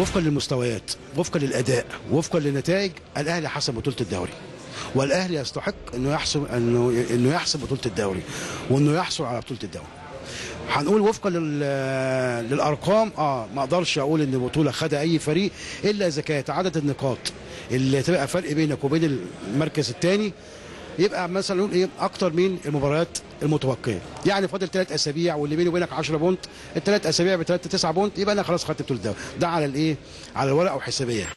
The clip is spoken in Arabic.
وفقا للمستويات وفقا للأداء وفقا للنتائج الأهلي حسم بطولة الدوري. والأهلي يستحق إنه يحسم إنه إنه يحسم بطولة الدوري وإنه يحصل على بطولة الدوري. هنقول وفقا لل- للأرقام آه ما أقدرش أقول إن بطوله خدها أي فريق إلا إذا كانت عدد النقاط اللي تبقى فرق بينك وبين المركز الثاني يبقى مثلا نقول إيه أكتر من المباريات المتبقية. يعني فاضل ثلاث أسابيع واللي بيني وبينك 10 بونت الثلاث أسابيع بثلاثه 9 بونت يبقى أنا خلاص خدت بطوله الدوري. ده على الإيه؟ على الورقة وحسابية.